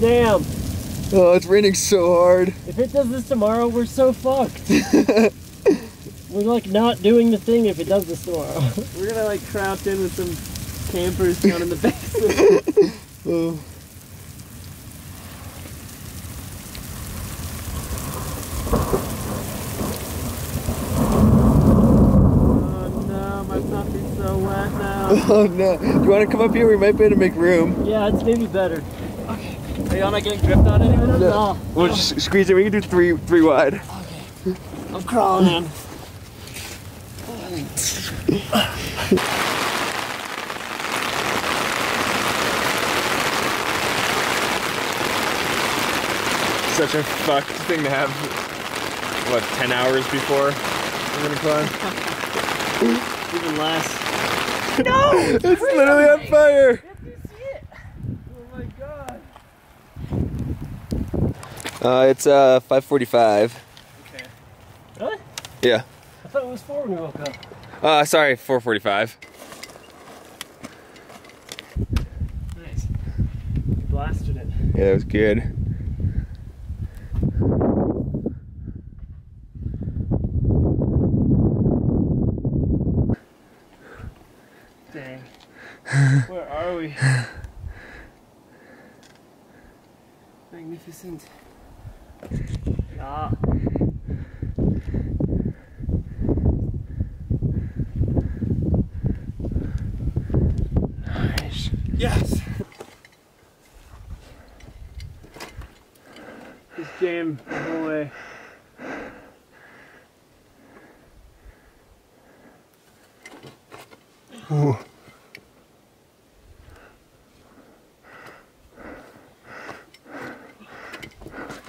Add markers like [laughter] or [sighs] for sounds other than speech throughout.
damn. Oh, it's raining so hard. If it does this tomorrow, we're so fucked. [laughs] we're like not doing the thing if it does this tomorrow. [laughs] We're gonna like trapped in with some campers down in the basement. [laughs] Oh. oh no, my puppy's so wet now. Oh no. Do you want to come up here? We might be able to make room. yeah, it's maybe better. Are y'all not getting gripped on anything? No. We'll just squeeze it. We can do three three wide. Okay. I'm crawling in. Such a fucked thing to have. What, 10 hours before we're gonna climb? [laughs] Even less. No! It's literally on fire! Uh, it's uh 5:45. Okay. Really? Yeah. I thought it was four when we woke up. Uh, sorry, 4:45. Nice. You blasted it. Yeah, it was good. Dang. [laughs] Where are we? [sighs] Magnificent. Ah. Nice. Yes. This jam the whole way. Ooh.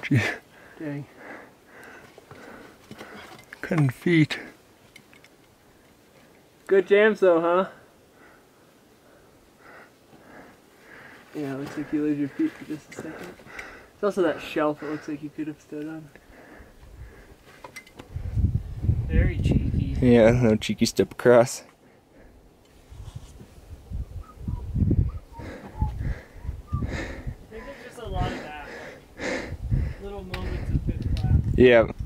Gee, Dang. Cutting feet. Good jams though, huh? Yeah, it looks like you leave your feet for just a second. It's also that shelf it looks like you could have stood on. Very cheeky. Yeah, no cheeky step across. I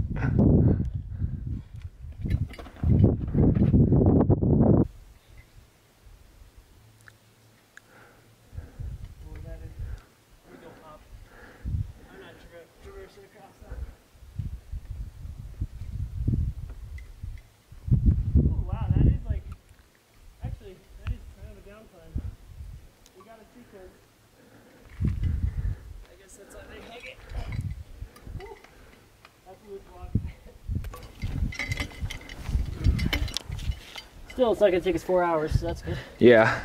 Still, it's not gonna take us four hours, so that's good. yeah.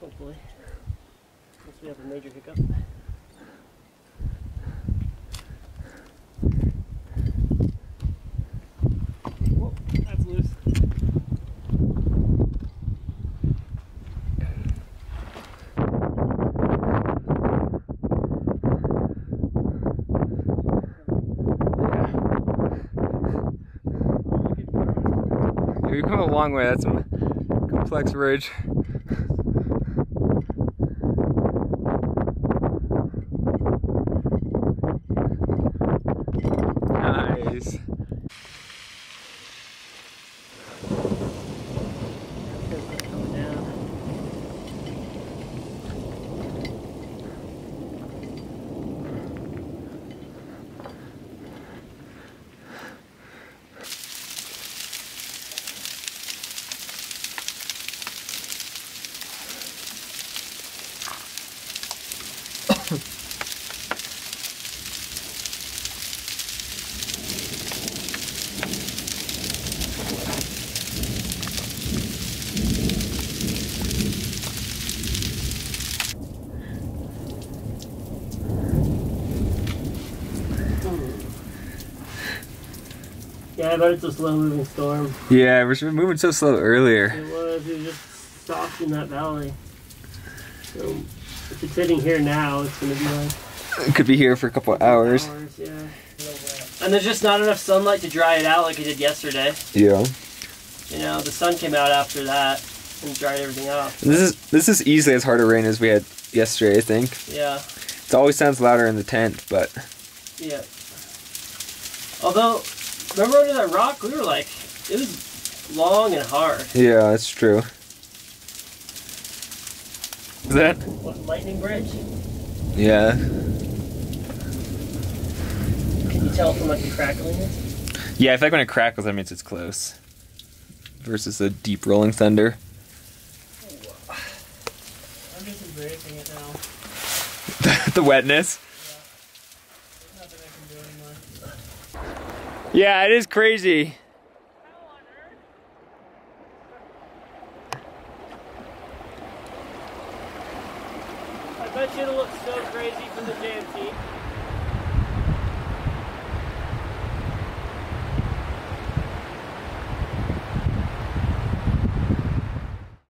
Hopefully. Unless we have a major hiccup. We've come a long way. That's a complex ridge. Nice. Yeah, but it's a slow moving storm. Yeah, we're moving so slow earlier. It was, it was just soft in that valley. So if it's sitting here now, it's gonna be like It could be here for a couple of hours. hours. Yeah. And there's just not enough sunlight to dry it out like it did yesterday. Yeah. You know, the sun came out after that and dried everything out. This is this is easily as hard a rain as we had yesterday. I think Yeah. it always sounds louder in the tent, but Yeah. Although, remember under that rock, we were like, it was long and hard. yeah, that's true. Is that? What, lightning bridge? Yeah. Can you tell from like the crackling? Yeah, I feel like when it crackles, that means it's close. Versus a deep rolling thunder. I'm just embracing it now. [laughs] the wetness. There's nothing I can do anymore. Yeah, it is crazy. Bet you it'll look so crazy for the JMT.